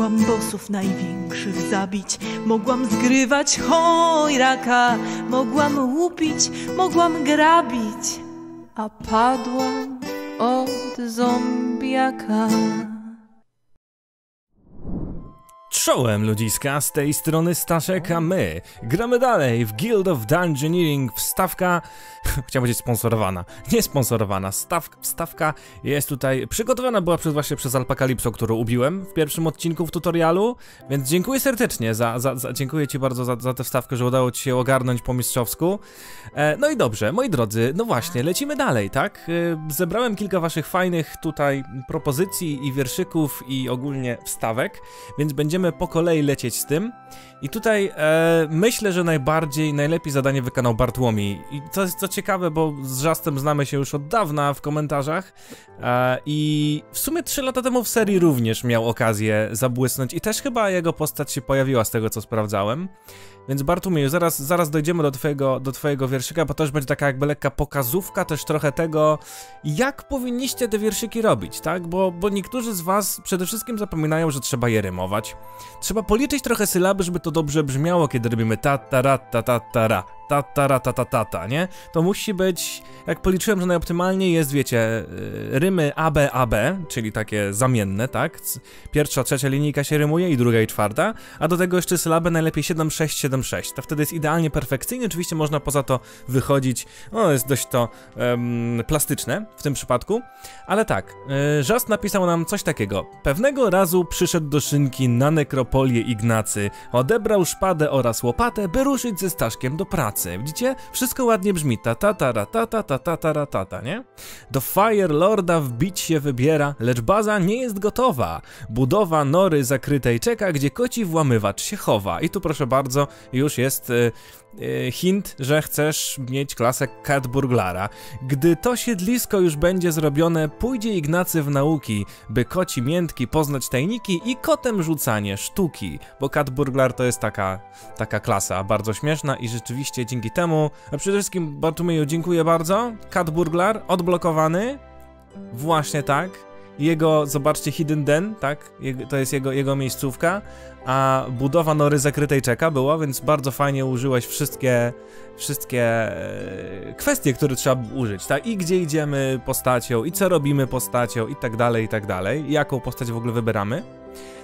Mogłam bossów największych zabić, mogłam zgrywać chojraka, mogłam łupić, mogłam grabić, a padłam od zombiaka. Czołem ludziska, z tej strony Staszek, a my gramy dalej w Guild of Dungeoneering. Wstawka, chciałem powiedzieć sponsorowana, nie sponsorowana, Staw, wstawka jest tutaj przygotowana była przez właśnie przez Alpakalipso, którą ubiłem w pierwszym odcinku w tutorialu, więc dziękuję serdecznie, za, za, za dziękuję ci bardzo za, za tę wstawkę, że udało ci się ogarnąć po mistrzowsku. E, no i dobrze, moi drodzy, no właśnie, lecimy dalej, tak? E, zebrałem kilka waszych fajnych tutaj propozycji i wierszyków i ogólnie wstawek, więc będziemy po kolei lecieć z tym. I tutaj e, myślę, że najbardziej, najlepiej zadanie wykonał Bartłomiej. I to jest co ciekawe, bo z Żastem znamy się już od dawna w komentarzach. E, I w sumie 3 lata temu w serii również miał okazję zabłysnąć. I też chyba jego postać się pojawiła z tego, co sprawdzałem. Więc Bartłomieju, zaraz, zaraz dojdziemy do twojego, do twojego wierszyka, bo to już będzie taka jakby lekka pokazówka też trochę tego, jak powinniście te wierszyki robić, tak? Bo, bo niektórzy z was przede wszystkim zapominają, że trzeba je rymować. Trzeba policzyć trochę sylaby, żeby to dobrze brzmiało, kiedy robimy ta ta ra ta ta ta ra ta ta ra ta ta ta ta, nie? To musi być, jak policzyłem, że najoptymalniej jest, wiecie, y, rymy A, B, A, B, czyli takie zamienne, tak? Pierwsza, trzecia linijka się rymuje i druga i czwarta, a do tego jeszcze sylabę najlepiej 7, 6, 7, 6. To wtedy jest idealnie perfekcyjnie, oczywiście można poza to wychodzić, no jest dość to em, plastyczne w tym przypadku, ale tak, y, Żast napisał nam coś takiego. Pewnego razu przyszedł do szynki na nekropolię Ignacy, odebrał szpadę oraz łopatę, by ruszyć ze Staszkiem do pracy. Widzicie? Wszystko ładnie brzmi, ta ta ta ta ta ta ta ta ra, ta ta, nie? Do Fire Lorda wbić się wybiera, lecz baza nie jest gotowa. Budowa nory zakrytej czeka, gdzie koci włamywacz się chowa. I tu proszę bardzo, już jest y, hint, że chcesz mieć klasę Cat Burglara. Gdy to siedlisko już będzie zrobione, pójdzie Ignacy w nauki, by koci miętki poznać tajniki i kotem rzucanie sztuki. Bo Cat Burglar to jest taka, taka klasa bardzo śmieszna i rzeczywiście dzięki temu, a przede wszystkim Bartumieju dziękuję bardzo. Cat Burglar odblokowany. Właśnie tak. Jego, zobaczcie, Hidden Den, tak? To jest jego, jego miejscówka, a budowa nory zakrytej czeka była, więc bardzo fajnie użyłeś wszystkie, wszystkie e, kwestie, które trzeba użyć, tak? I gdzie idziemy postacią, i co robimy postacią, i tak dalej, i tak dalej. Jaką postać w ogóle wybieramy.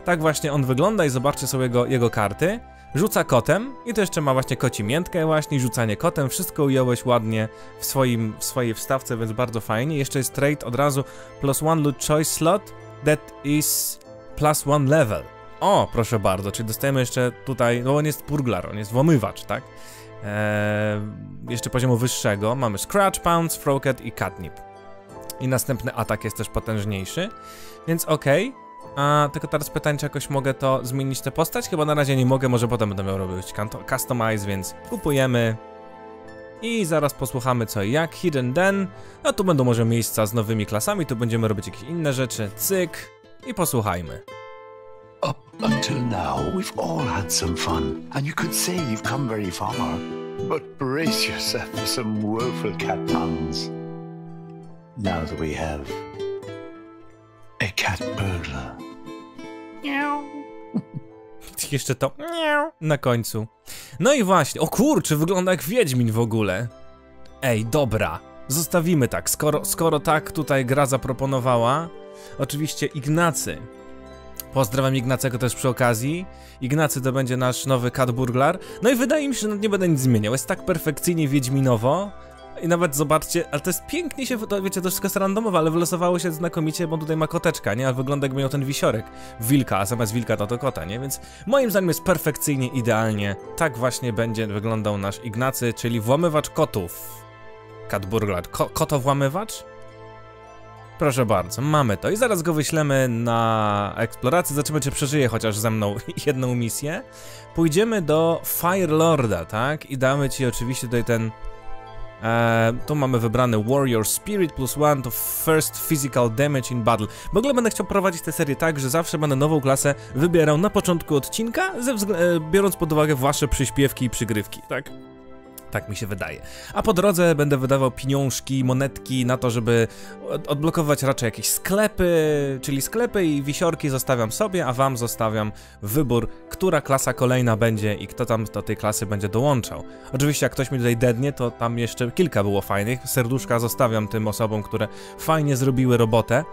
Tak właśnie on wygląda i zobaczcie sobie jego, jego karty. Rzuca kotem i to jeszcze ma właśnie koci miętkę właśnie, rzucanie kotem, wszystko ująłeś ładnie w, swoim, w swojej wstawce, więc bardzo fajnie. Jeszcze jest trade od razu plus one loot choice slot that is plus one level. O, proszę bardzo, czyli dostajemy jeszcze tutaj, no on jest purglar, on jest włamywacz, tak? Eee, jeszcze poziomu wyższego mamy Scratch, Pounce, Froket i Catnip. I następny atak jest też potężniejszy, więc okej. A tylko teraz pytanie, czy jakoś mogę to zmienić tę postać? Chyba na razie nie mogę, może potem będę miał robić customize, więc kupujemy. I zaraz posłuchamy co i jak. Hidden Den. A tu będą może miejsca z nowymi klasami, tu będziemy robić jakieś inne rzeczy. Cyk. I posłuchajmy. Up until now, we've all had some fun, and you could say you've come very far. But brace yourself for some woeful cat puns. Now that we have a cat burglar. Jeszcze to na końcu. No i właśnie, o kurczę, wygląda jak Wiedźmin w ogóle. Ej, dobra, zostawimy tak, skoro, skoro tak tutaj gra zaproponowała. Oczywiście Ignacy. Pozdrawiam Ignacego też przy okazji. Ignacy to będzie nasz nowy cat burglar. No i wydaje mi się, że nie będę nic zmieniał. Jest tak perfekcyjnie wiedźminowo. I nawet zobaczcie, ale to jest pięknie się, wiecie, to wszystko jest randomowe, ale wylosowało się znakomicie, bo tutaj ma koteczka, nie? A wygląda jakby miał ten wisiorek. Wilka, a zamiast wilka to to kota, nie? Więc moim zdaniem jest perfekcyjnie, idealnie. Tak właśnie będzie wyglądał nasz Ignacy, czyli włamywacz kotów. Cat burglar. Ko kotowłamywacz? Proszę bardzo, mamy to i zaraz go wyślemy na eksplorację, zobaczymy czy przeżyje chociaż ze mną jedną misję. Pójdziemy do Fire Lorda, tak? I damy ci oczywiście tutaj ten... E, tu mamy wybrany Warrior Spirit plus one to first physical damage in battle. W ogóle będę chciał prowadzić tę serię tak, że zawsze będę nową klasę wybierał na początku odcinka, e, biorąc pod uwagę wasze przyśpiewki i przygrywki, tak? Tak mi się wydaje. A po drodze będę wydawał pieniążki, monetki na to, żeby od- odblokować raczej jakieś sklepy, czyli sklepy i wisiorki zostawiam sobie, a wam zostawiam wybór, która klasa kolejna będzie i kto tam do tej klasy będzie dołączał. Oczywiście jak ktoś mi tutaj dednie, to tam jeszcze kilka było fajnych. Serduszka zostawiam tym osobom, które fajnie zrobiły robotę,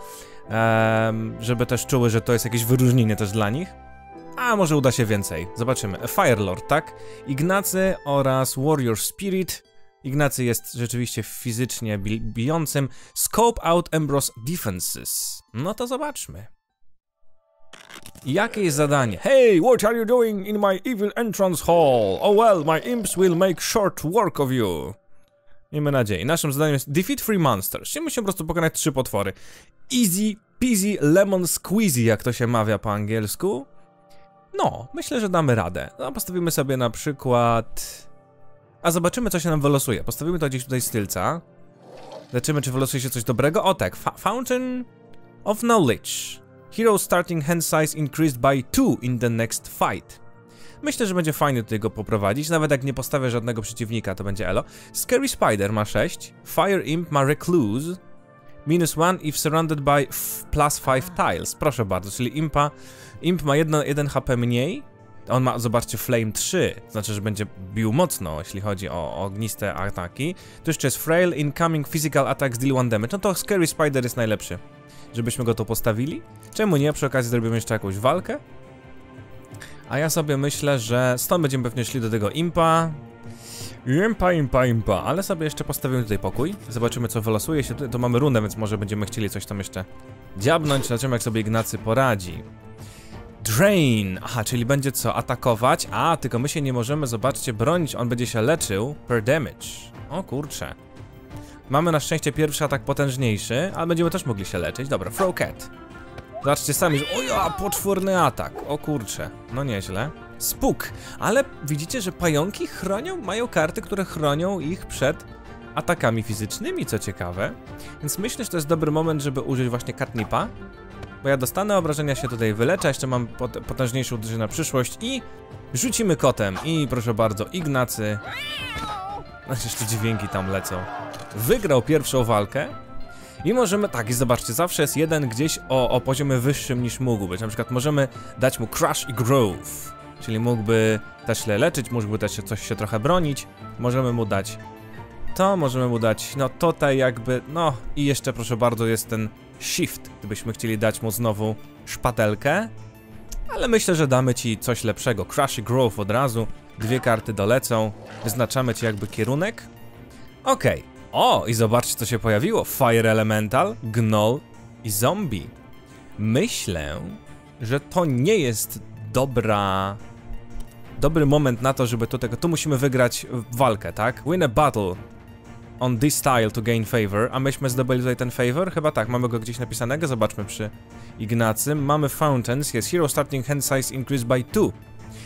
żeby też czuły, że to jest jakieś wyróżnienie też dla nich. A może uda się więcej. Zobaczymy. Firelord, tak? Ignacy oraz Warrior Spirit. Ignacy jest rzeczywiście fizycznie bi bijącym. Scope out Ambrose Defenses. No to zobaczmy. Jakie jest zadanie? Hey, what are you doing in my evil entrance hall? Oh well, my imps will make short work of you. Miejmy nadzieję. Naszym zadaniem jest Defeat Three Monsters. Czyli musimy po prostu pokonać trzy potwory. Easy peasy lemon squeezy, jak to się mawia po angielsku. No, myślę, że damy radę. No, postawimy sobie na przykład... A zobaczymy, co się nam wylosuje. Postawimy to gdzieś tutaj z tylca. Zobaczymy, czy wylosuje się coś dobrego. O tak, Fountain of Knowledge. Hero starting hand size increased by 2 in the next fight. Myślę, że będzie fajnie tutaj go poprowadzić, nawet jak nie postawię żadnego przeciwnika, to będzie elo. Scary Spider ma 6, Fire Imp ma Recluse, minus 1 if surrounded by plus 5 tiles. Proszę bardzo, czyli Impa, Imp ma 1, 1 HP mniej, on ma, zobaczcie, Flame 3, to znaczy, że będzie bił mocno, jeśli chodzi o, ogniste ataki. Tu jeszcze jest Frail, Incoming Physical Attacks deal 1 damage, no to Scary Spider jest najlepszy, żebyśmy go tu postawili. Czemu nie? Przy okazji zrobimy jeszcze jakąś walkę. A ja sobie myślę, że stąd będziemy pewnie szli do tego impa. Impa, impa, impa, ale sobie jeszcze postawimy tutaj pokój. Zobaczymy co wylosuje się. To mamy runę, więc może będziemy chcieli coś tam jeszcze dziabnąć. Zobaczymy jak sobie Ignacy poradzi. Drain! Aha, czyli będzie co? Atakować? A, tylko my się nie możemy, zobaczcie, bronić. On będzie się leczył per damage. O kurcze. Mamy na szczęście pierwszy atak potężniejszy, ale będziemy też mogli się leczyć. Dobra, throw cat. Zobaczcie sami, że o ja, poczwórny atak. O kurcze, no nieźle. Spuk, ale widzicie, że pająki chronią, mają karty, które chronią ich przed atakami fizycznymi, co ciekawe. Więc myślę, że to jest dobry moment, żeby użyć właśnie catnipa. Bo ja dostanę obrażenia, się tutaj wyleczę, jeszcze mam pot potężniejsze uderzenie na przyszłość i rzucimy kotem. I proszę bardzo, Ignacy. No jeszcze dźwięki tam lecą. Wygrał pierwszą walkę. I możemy, tak, i zobaczcie, zawsze jest jeden gdzieś o, o poziomie wyższym niż mógł być. Na przykład możemy dać mu Crush i Growth, czyli mógłby też le leczyć, mógłby też coś się trochę bronić. Możemy mu dać to, możemy mu dać, no tutaj jakby, no i jeszcze proszę bardzo jest ten Shift, gdybyśmy chcieli dać mu znowu szpatelkę. Ale myślę, że damy ci coś lepszego. Crush i Growth od razu, dwie karty dolecą, wyznaczamy ci jakby kierunek. Okej. O, i zobaczcie co się pojawiło. Fire Elemental, Gnoll i Zombie. Myślę, że to nie jest dobra... Dobry moment na to, żeby tu tego... Tu musimy wygrać walkę, tak? Win a battle on this style to gain favor, a myśmy zdobyli tutaj ten favor? Chyba tak, mamy go gdzieś napisanego, zobaczmy przy Ignacym. Mamy fountains, jest hero starting hand size increased by 2.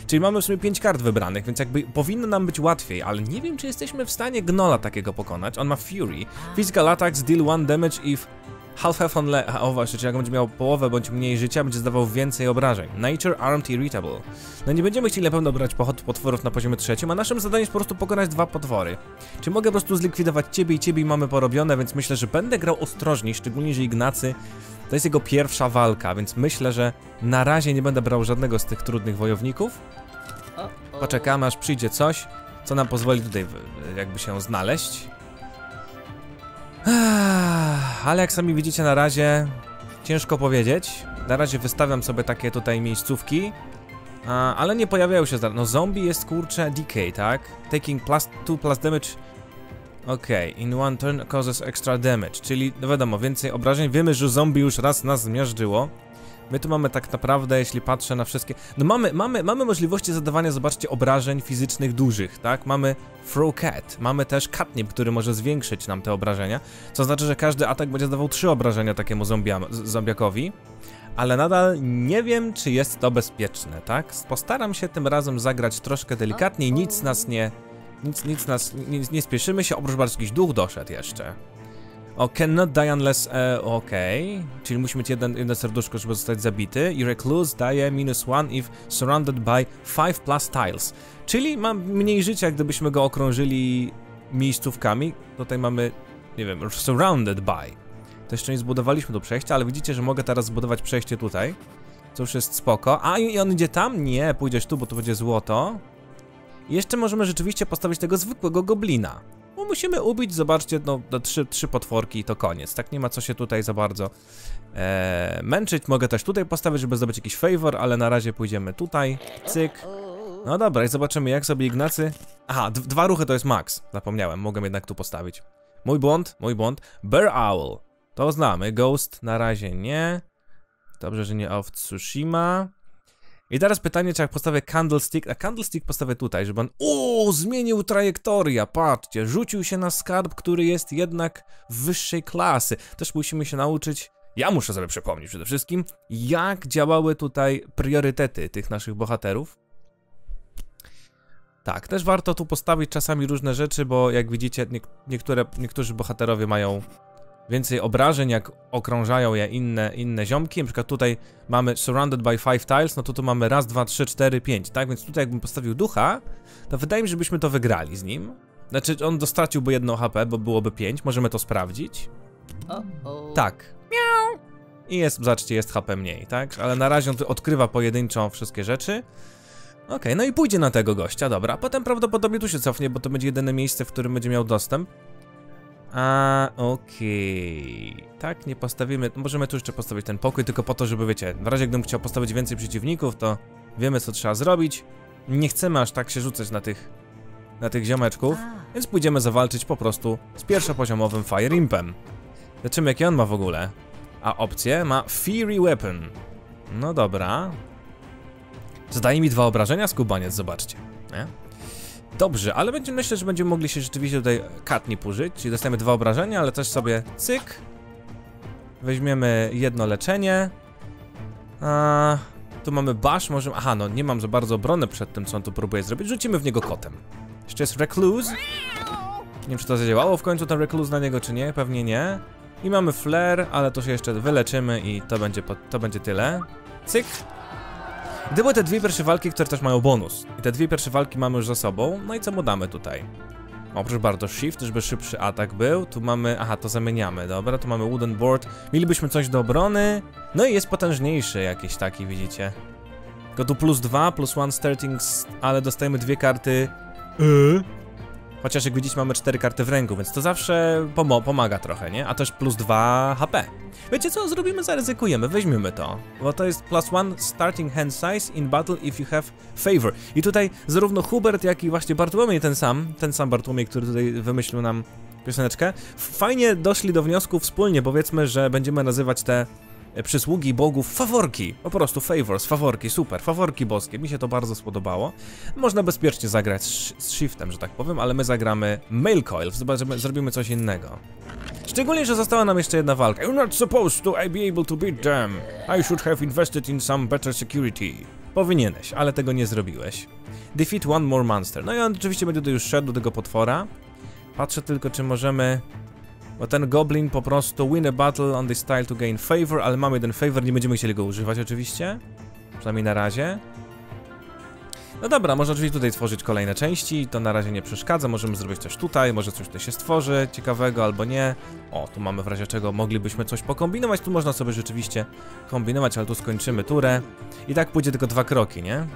Czyli mamy w sumie 5 kart wybranych, więc jakby powinno nam być łatwiej, ale nie wiem, czy jesteśmy w stanie Gnola takiego pokonać. On ma Fury. Physical attacks deal 1 damage if half health on le... A, O właśnie, czyli jak będzie miał połowę bądź mniej życia, będzie zdawał więcej obrażeń. Nature Armed Irritable. No nie będziemy chcieli na pewno brać pochod potworów na poziomie trzecim, a naszym zadaniem jest po prostu pokonać dwa potwory. Czy mogę po prostu zlikwidować ciebie i ciebie i mamy porobione, więc myślę, że będę grał ostrożniej, szczególnie, że Ignacy to jest jego pierwsza walka, więc myślę, że na razie nie będę brał żadnego z tych trudnych wojowników. Poczekamy aż przyjdzie coś, co nam pozwoli tutaj jakby się znaleźć. Ale jak sami widzicie na razie ciężko powiedzieć. Na razie wystawiam sobie takie tutaj miejscówki. A, ale nie pojawiają się. No zombie jest kurczę decay, tak? Taking plus 2 plus damage Okej, in one turn causes extra damage, czyli no wiadomo, więcej obrażeń. Wiemy, że zombie już raz nas zmiażdżyło. My tu mamy tak naprawdę, jeśli patrzę na wszystkie... No mamy, mamy, mamy możliwości zadawania, zobaczcie, obrażeń fizycznych dużych, tak? Mamy throw cat, mamy też catnip, który może zwiększyć nam te obrażenia, co znaczy, że każdy atak będzie zdawał 3 obrażenia takiemu zombia, z- zombiakowi. Ale nadal nie wiem, czy jest to bezpieczne, tak? Postaram się tym razem zagrać troszkę delikatniej, nic nas nie... Nic, nic nas... Nie, nie spieszymy się, oprócz bardzo jakiś duch doszedł jeszcze. O, cannot die unless... E, Okej. Czyli musi mieć jeden, jedno serduszko, żeby zostać zabity. I recluse daje minus one if surrounded by 5 plus tiles. Czyli ma mniej życia, gdybyśmy go okrążyli miejscówkami. Tutaj mamy, nie wiem, surrounded by. To jeszcze nie zbudowaliśmy do przejścia, ale widzicie, że mogę teraz zbudować przejście tutaj. Co już jest spoko. A, i on idzie tam? Nie, pójdziesz tu, bo to będzie złoto. I jeszcze możemy rzeczywiście postawić tego zwykłego goblina. Bo musimy ubić, zobaczcie, no, no trzy, trzy potworki i to koniec. Tak nie ma co się tutaj za bardzo e, męczyć. Mogę też tutaj postawić, żeby zdobyć jakiś favor, ale na razie pójdziemy tutaj. Cyk. No dobra, i zobaczymy jak sobie Ignacy... Aha, dwa ruchy to jest max. Zapomniałem, mogę jednak tu postawić. Mój błąd, mój błąd. Bear Owl. To znamy. Ghost na razie nie. Dobrze, że nie of Tsushima. I teraz pytanie, czy jak postawię candlestick, a candlestick postawię tutaj, żeby on... O, zmienił trajektoria, patrzcie, rzucił się na skarb, który jest jednak wyższej klasy. Też musimy się nauczyć, ja muszę sobie przypomnieć przede wszystkim, jak działały tutaj priorytety tych naszych bohaterów. Tak, też warto tu postawić czasami różne rzeczy, bo jak widzicie, niektóre, niektórzy bohaterowie mają więcej obrażeń, jak okrążają je inne, inne ziomki. Na przykład tutaj mamy surrounded by five tiles, no to tu mamy raz, dwa, trzy, cztery, pięć, tak? Więc tutaj jakbym postawił ducha, to wydaje mi się, żebyśmy to wygrali z nim. Znaczy, on dostraciłby jedno HP, bo byłoby pięć. Możemy to sprawdzić. Uh -oh. Tak. Miau. I jest, zobaczcie, jest HP mniej, tak? Ale na razie on odkrywa pojedynczo wszystkie rzeczy. Okej, okay, no i pójdzie na tego gościa, dobra. Potem prawdopodobnie tu się cofnie, bo to będzie jedyne miejsce, w którym będzie miał dostęp. A, okej. Okay. Tak, nie postawimy. Możemy tu jeszcze postawić ten pokój, tylko po to, żeby wiecie, w razie gdybym chciał postawić więcej przeciwników, to wiemy co trzeba zrobić. Nie chcemy aż tak się rzucać na tych na tych ziomeczków, więc pójdziemy zawalczyć po prostu z pierwszopoziomowym Fire Impem. Zobaczymy jakie on ma w ogóle. A opcję ma Fury Weapon. No dobra. Zadaje mi dwa obrażenia, skubaniec, zobaczcie. Nie? Dobrze, ale będziemy, myślę, że będziemy mogli się rzeczywiście tutaj katnip użyć, czyli dostajemy dwa obrażenia, ale też sobie cyk. Weźmiemy jedno leczenie. A, tu mamy bash, możemy... Aha, no nie mam za bardzo obrony przed tym, co on tu próbuje zrobić. Rzucimy w niego kotem. Jeszcze jest recluse. Nie wiem, czy to zadziałało w końcu ten recluse na niego, czy nie. Pewnie nie. I mamy flare, ale to się jeszcze wyleczymy i to będzie, to będzie tyle. Cyk. Gdy były te dwie pierwsze walki, które też mają bonus. I te dwie pierwsze walki mamy już za sobą. No i co mu damy tutaj? O, proszę bardzo, shift, żeby szybszy atak był. Tu mamy, aha, to zamieniamy, dobra, tu mamy wooden board. Mielibyśmy coś do obrony. No i jest potężniejszy jakiś taki, widzicie. Tylko tu plus dwa, plus one starting, ale dostajemy dwie karty. Yy. Chociaż jak widzicie mamy cztery karty w ręku, więc to zawsze pomaga trochę, nie? A też plus 2 HP. Wiecie co? Zrobimy, zaryzykujemy, weźmiemy to. Bo to jest plus one starting hand size in battle if you have favor. I tutaj zarówno Hubert, jak i właśnie Bartłomiej ten sam, ten sam Bartłomiej, który tutaj wymyślił nam pioseneczkę, fajnie doszli do wniosku wspólnie, powiedzmy, że będziemy nazywać te przysługi bogów faworki. Po prostu favors, faworki, super, faworki boskie. Mi się to bardzo spodobało. Można bezpiecznie zagrać z, shiftem, że tak powiem, ale my zagramy mail coil, zobaczymy, zrobimy coś innego. Szczególnie, że została nam jeszcze jedna walka. You're not supposed to be able to beat them. I should have invested in some better security. Powinieneś, ale tego nie zrobiłeś. Defeat one more monster. No i on oczywiście będzie tutaj już szedł do tego potwora. Patrzę tylko, czy możemy bo ten goblin po prostu win a battle on this style to gain favor, ale mamy jeden favor, nie będziemy chcieli go używać oczywiście. Przynajmniej na razie. No dobra, można oczywiście tutaj tworzyć kolejne części, to na razie nie przeszkadza, możemy zrobić coś tutaj, może coś tutaj się stworzy ciekawego albo nie. O, tu mamy w razie czego moglibyśmy coś pokombinować, tu można sobie rzeczywiście kombinować, ale tu skończymy turę. I tak pójdzie tylko dwa kroki, nie?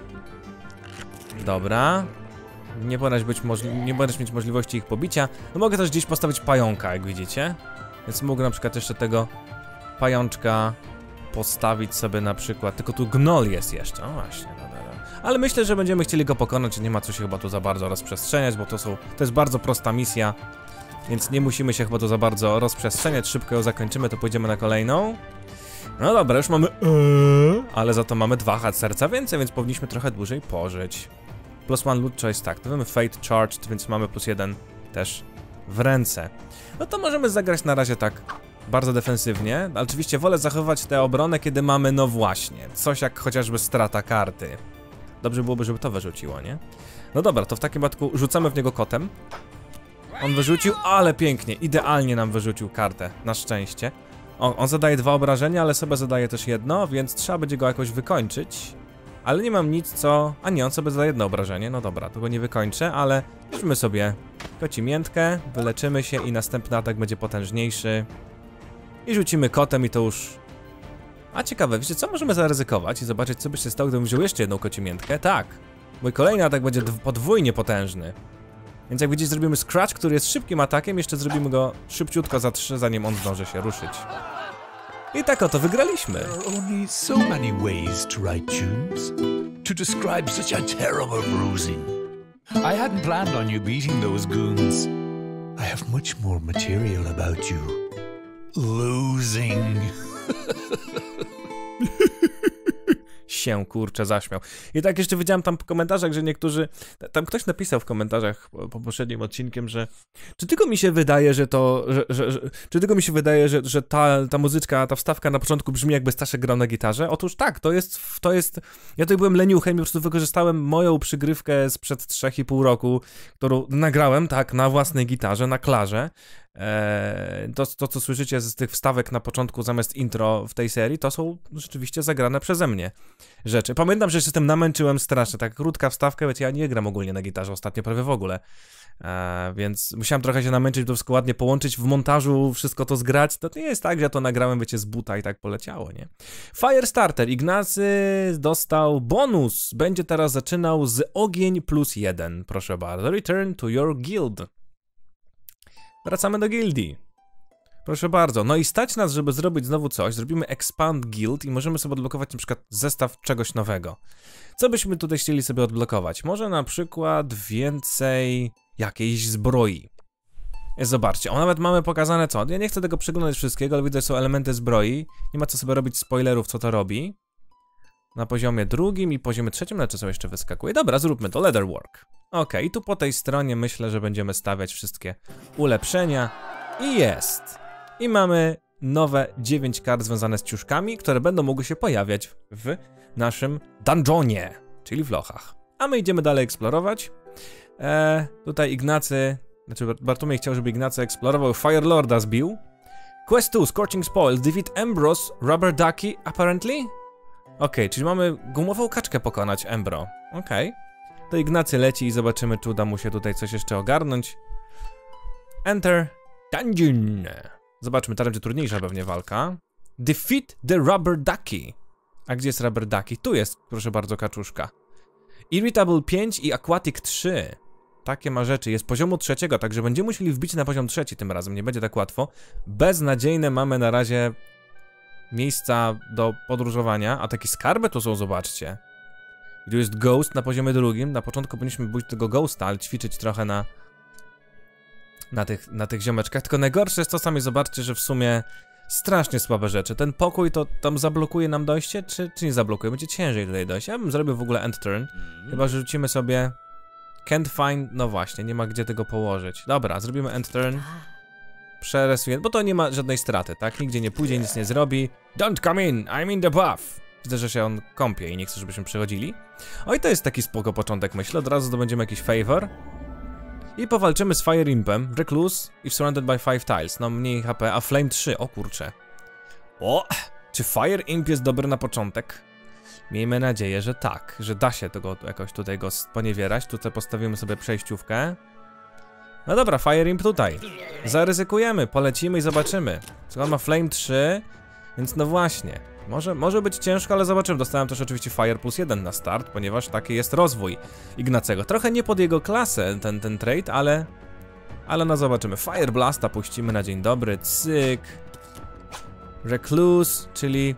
Dobra, nie powinieneś, być nie mieć możliwości ich pobicia. No mogę też gdzieś postawić pająka, jak widzicie. Więc mogę na przykład jeszcze tego pajączka postawić sobie na przykład, tylko tu gnol jest jeszcze, no właśnie, no, no. Ale myślę, że będziemy chcieli go pokonać, nie ma co się chyba tu za bardzo rozprzestrzeniać, bo to są, to jest bardzo prosta misja, więc nie musimy się chyba tu za bardzo rozprzestrzeniać, szybko ją zakończymy, to pójdziemy na kolejną. No dobra, już mamy eee, ale za to mamy dwa serca więcej, więc powinniśmy trochę dłużej pożyć. Plus one loot choice, tak, to mamy Fate Charged, więc mamy plus jeden też w ręce. No to możemy zagrać na razie tak bardzo defensywnie. Oczywiście wolę zachować tę obronę, kiedy mamy, no właśnie, coś jak chociażby strata karty. Dobrze byłoby, żeby to wyrzuciło, nie? No dobra, to w takim wypadku rzucamy w niego kotem. On wyrzucił, ale pięknie, idealnie nam wyrzucił kartę, na szczęście. O, on zadaje dwa obrażenia, ale sobie zadaje też jedno, więc trzeba będzie go jakoś wykończyć. Ale nie mam nic co... A nie, on sobie zadaje jedno obrażenie, no dobra, to go nie wykończę, ale weźmy sobie kocimiętkę, wyleczymy się i następny atak będzie potężniejszy. I rzucimy kotem i to już... A ciekawe, wiecie co, możemy zaryzykować i zobaczyć co by się stało, gdybym wziął jeszcze jedną kocimiętkę? Tak, mój kolejny atak będzie dw- podwójnie potężny. Więc jak widzicie, zrobimy Scratch, który jest szybkim atakiem, jeszcze zrobimy go szybciutko za trzy, zanim on zdąży się ruszyć. I tak oto wygraliśmy. There are only so many ways to write tunes, to describe such a terrible bruising. I hadn't planned on you beating those goons. I have much more material about you. Losing. się kurczę zaśmiał. I tak jeszcze widziałem tam w komentarzach, że niektórzy. Tam ktoś napisał w komentarzach po, po poprzednim odcinkiem, że. Czy tylko mi się wydaje, że to. Że, że, że, czy tylko mi się wydaje, że, że ta, ta muzyczka, ta wstawka na początku brzmi jakby Staszek grał na gitarze? Otóż tak, to jest. To jest ja tutaj byłem leniuchem i po prostu wykorzystałem moją przygrywkę sprzed 3,5 roku, którą nagrałem tak na własnej gitarze, na klarze. Eee, to, to, co słyszycie z tych wstawek na początku zamiast intro w tej serii, to są rzeczywiście zagrane przeze mnie rzeczy. Pamiętam, że się tym namęczyłem strasznie, tak krótka wstawka, wiecie, ja nie gram ogólnie na gitarze ostatnio prawie w ogóle, eee, więc musiałem trochę się namęczyć, to wszystko ładnie połączyć w montażu, wszystko to zgrać, to nie jest tak, że ja to nagrałem, wiecie, z buta i tak poleciało, nie? Firestarter, Ignacy dostał bonus, będzie teraz zaczynał z ogień plus jeden, proszę bardzo, return to your guild. Wracamy do gildii. Proszę bardzo. No i stać nas, żeby zrobić znowu coś. Zrobimy Expand Guild i możemy sobie odblokować na przykład zestaw czegoś nowego. Co byśmy tutaj chcieli sobie odblokować? Może na przykład więcej jakiejś zbroi. E, Zobaczcie, o nawet mamy pokazane co. Ja nie chcę tego przeglądać wszystkiego, ale widzę, że są elementy zbroi. Nie ma co sobie robić spoilerów, co to robi. Na poziomie drugim i poziomie trzecim, na co jeszcze wyskakuje. Dobra, zróbmy to. Leatherwork. Ok, tu po tej stronie myślę, że będziemy stawiać wszystkie ulepszenia. I jest. I mamy nowe 9 kart związane z ciuszkami, które będą mogły się pojawiać w naszym dungeonie, czyli w lochach. A my idziemy dalej eksplorować. Eee, tutaj Ignacy, znaczy Bartłomiej chciał, żeby Ignacy eksplorował, Firelorda zbił. Quest 2, Scorching Spoils, defeat Ambrose, Rubber Ducky, apparently? Okej, czyli mamy gumową kaczkę pokonać, Embro. Okej. To Ignacy leci i zobaczymy, czy uda mu się tutaj coś jeszcze ogarnąć. Enter Dungeon. Zobaczmy, ta będzie trudniejsza pewnie walka. Defeat the Rubber Ducky. A gdzie jest Rubber Ducky? Tu jest, proszę bardzo, kaczuszka. Irritable 5 i Aquatic 3. Takie ma rzeczy. Jest poziomu trzeciego, także będziemy musieli wbić na poziom trzeci tym razem. Nie będzie tak łatwo. Beznadziejne mamy na razie miejsca do podróżowania. A takie skarby to są, zobaczcie. I tu jest Ghost na poziomie drugim. Na początku powinniśmy pójść tego Ghosta, ale ćwiczyć trochę na na tych, na tych ziomeczkach. Tylko najgorsze jest to sami zobaczcie, że w sumie strasznie słabe rzeczy. Ten pokój to tam zablokuje nam dojście, czy, czy nie zablokuje? Będzie ciężej tutaj dojść. Ja bym zrobił w ogóle end turn. Chyba, że rzucimy sobie can't find, no właśnie, nie ma gdzie tego położyć. Dobra, zrobimy end turn. Przeresujemy, bo to nie ma żadnej straty, tak? Nigdzie nie pójdzie, nic nie zrobi. Don't come in, I'm in the buff. Widzę, że się on kąpie i nie chce, żebyśmy przechodzili. Oj, to jest taki spoko początek, myślę. Od razu zdobędziemy jakiś favor. I powalczymy z Fire Impem, Recluse i Surrounded by 5 Tiles. No mniej HP, a Flame 3, o kurcze. O! Czy Fire Imp jest dobry na początek? Miejmy nadzieję, że tak, że da się tego jakoś tutaj go sponiewierać. Tutaj postawimy sobie przejściówkę. No dobra, Fire Imp tutaj. Zaryzykujemy, polecimy i zobaczymy. Co on ma Flame 3, więc no właśnie. Może, może być ciężko, ale zobaczymy. Dostałem też oczywiście Fire plus 1 na start, ponieważ taki jest rozwój Ignacego. Trochę nie pod jego klasę ten, ten trade, ale... Ale no zobaczymy. Fire Blasta puścimy na dzień dobry. Cyk. Recluse, czyli...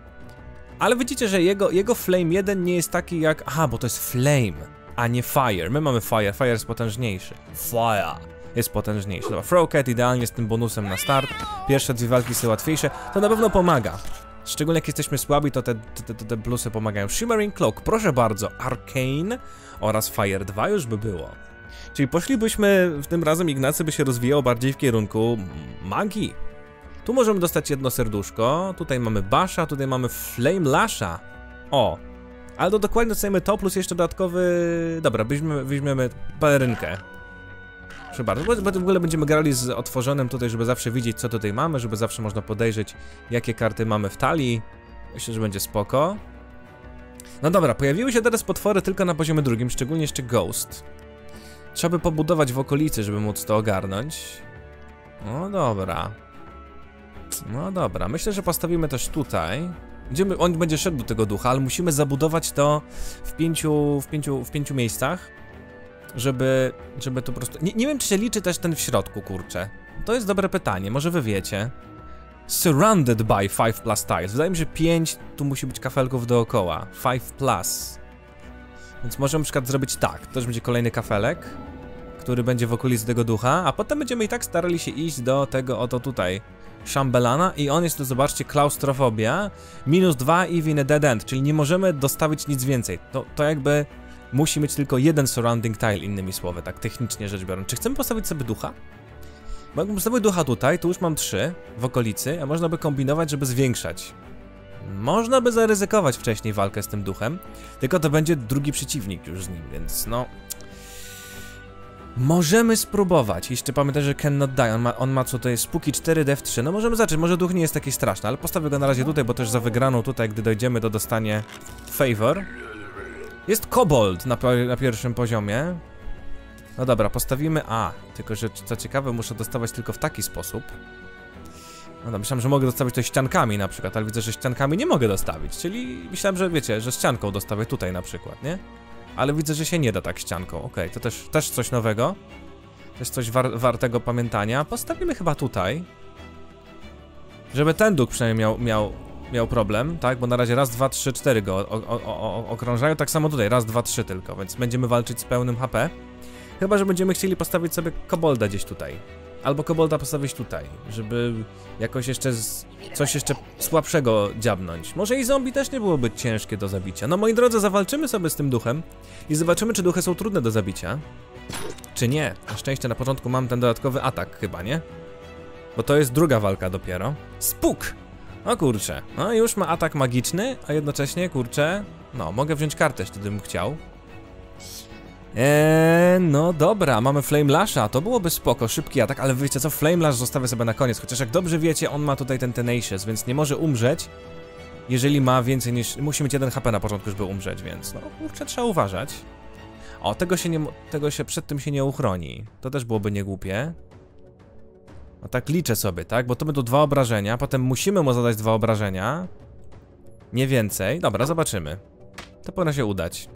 Ale widzicie, że jego, jego Flame 1 nie jest taki jak... Aha, bo to jest Flame, a nie Fire. My mamy Fire, Fire jest potężniejszy. Fire jest potężniejszy. Dobra, Frocat idealnie z tym bonusem na start. Pierwsze dwie walki są łatwiejsze. To na pewno pomaga. Szczególnie jak jesteśmy słabi, to te, te, te, te plusy pomagają. Shimmering Cloak, proszę bardzo, Arcane oraz Fire 2 już by było. Czyli poszlibyśmy, w tym razem Ignacy by się rozwijał bardziej w kierunku magii. Tu możemy dostać jedno serduszko, tutaj mamy Basha, tutaj mamy Flame Lasha. O, ale to dokładnie dostajemy to, plus jeszcze dodatkowy... Dobra, weźmiemy, weźmiemy pelerynkę. Proszę bardzo, bo, w ogóle będziemy grali z otworzonym tutaj, żeby zawsze widzieć, co tutaj mamy, żeby zawsze można podejrzeć, jakie karty mamy w talii. Myślę, że będzie spoko. No dobra, pojawiły się teraz potwory tylko na poziomie drugim, szczególnie jeszcze Ghost. Trzeba by pobudować w okolicy, żeby móc to ogarnąć. No dobra. No dobra, myślę, że postawimy też tutaj. Będziemy, on będzie szedł do tego ducha, ale musimy zabudować to w pięciu, w pięciu, w pięciu miejscach, żeby, żeby to po prostu... Nie, nie wiem, czy się liczy też ten w środku, kurczę. To jest dobre pytanie, może wy wiecie. Surrounded by 5 plus tiles. Wydaje mi się, że 5 tu musi być kafelków dookoła. 5 plus. Więc możemy na przykład zrobić tak. To też będzie kolejny kafelek, który będzie w okolicy tego ducha, a potem będziemy i tak starali się iść do tego oto tutaj. Shambelana i on jest to, zobaczcie, klaustrofobia, minus 2 i in a dead end, czyli nie możemy dostawić nic więcej. To, to jakby musi mieć tylko jeden surrounding tile, innymi słowy, tak technicznie rzecz biorąc. Czy chcemy postawić sobie ducha? Bo jakbym postawił ducha tutaj, to już mam 3 w okolicy, a można by kombinować, żeby zwiększać. Można by zaryzykować wcześniej walkę z tym duchem, tylko to będzie drugi przeciwnik już z nim, więc no... Możemy spróbować. Jeszcze pamiętaj, że cannot die. On ma, on ma co to jest? Spooky 4 Dev 3. No możemy zacząć. Może duch nie jest taki straszny, ale postawię go na razie tutaj, bo też za wygraną tutaj, gdy dojdziemy, to dostanie favor. Jest kobold na, na pierwszym poziomie. No dobra, postawimy A. Tylko, że co ciekawe, muszę dostawać tylko w taki sposób. No myślałem, że mogę dostawić to ściankami na przykład, ale widzę, że ściankami nie mogę dostawić. Czyli myślałem, że wiecie, że ścianką dostawię tutaj na przykład, nie? Ale widzę, że się nie da tak ścianką. Okay, to też, też coś nowego. Też coś war wartego pamiętania. Postawimy chyba tutaj. Żeby ten duk przynajmniej miał, miał, miał problem, tak? Bo na razie raz, dwa, trzy, cztery go o, o, o, okrążają. Tak samo tutaj, raz, dwa, trzy tylko, więc będziemy walczyć z pełnym HP. Chyba, że będziemy chcieli postawić sobie kobolda gdzieś tutaj. Albo kobolda postawić tutaj, żeby jakoś jeszcze z, coś jeszcze słabszego dziabnąć. Może i zombie też nie byłoby ciężkie do zabicia. No moi drodzy, zawalczymy sobie z tym duchem i zobaczymy, czy duchy są trudne do zabicia. Czy nie? Na szczęście na początku mam ten dodatkowy atak chyba, nie? Bo to jest druga walka dopiero. Spuk! O kurczę, no już ma atak magiczny, a jednocześnie, kurczę, no mogę wziąć kartę, wtedy bym chciał. Eee, no dobra, mamy Flame Lasha, to byłoby spoko, szybki atak, ale wiecie co, Flame Lash zostawię sobie na koniec, chociaż jak dobrze wiecie, on ma tutaj ten Tenacious, więc nie może umrzeć, jeżeli ma więcej niż, musi mieć jeden HP na początku, żeby umrzeć, więc no, kurczę, trzeba uważać. O, tego się nie, tego się, przed tym się nie uchroni, to też byłoby niegłupie. No tak liczę sobie, tak, bo to będą dwa obrażenia, potem musimy mu zadać dwa obrażenia. Nie więcej, dobra, zobaczymy. To powinno się udać.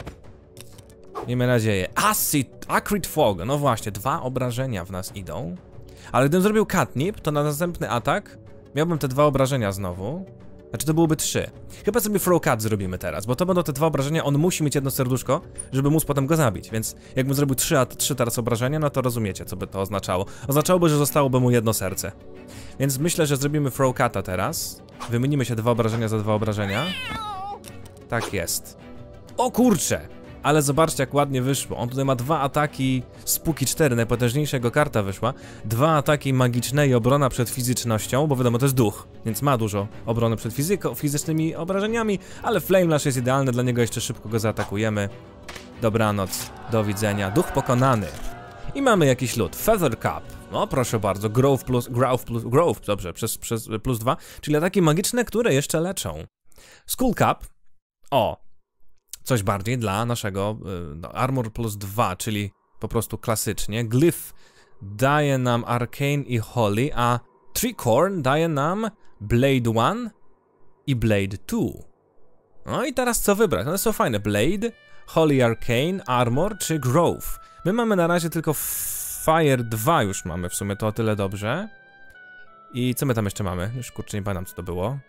Miejmy nadzieję. Acid, Acrid Fog. No właśnie, dwa obrażenia w nas idą. Ale gdybym zrobił catnip, to na następny atak miałbym te dwa obrażenia znowu. Znaczy to byłoby trzy. Chyba sobie throw cut zrobimy teraz, bo to będą te dwa obrażenia, on musi mieć jedno serduszko, żeby móc potem go zabić, więc jakbym zrobił trzy, a trzy teraz obrażenia, no to rozumiecie, co by to oznaczało. Oznaczałoby, że zostałoby mu jedno serce. Więc myślę, że zrobimy throw cuta teraz. Wymienimy się dwa obrażenia za dwa obrażenia. Tak jest. O kurcze! Ale zobaczcie jak ładnie wyszło. On tutaj ma dwa ataki Spooky 4, najpotężniejsza jego karta wyszła. Dwa ataki magiczne i obrona przed fizycznością, bo wiadomo to jest duch, więc ma dużo obrony przed fizyko, fizycznymi obrażeniami, ale Flame Lash jest idealny, dla niego jeszcze szybko go zaatakujemy. Dobranoc, do widzenia. Duch pokonany. I mamy jakiś lód. Feather Cup. No proszę bardzo, Growth plus, Growth plus, Growth, dobrze, przez, przez plus dwa, czyli ataki magiczne, które jeszcze leczą. Skull Cup. O, coś bardziej dla naszego y, no, Armor plus 2, czyli po prostu klasycznie. Glyph daje nam Arcane i Holy, a Tricorn daje nam Blade 1 i Blade 2. No i teraz co wybrać? No to są fajne. Blade, Holy Arcane, Armor czy Growth. My mamy na razie tylko Fire 2 już mamy w sumie, to o tyle dobrze. I co my tam jeszcze mamy? Już kurczę nie pamiętam co to było.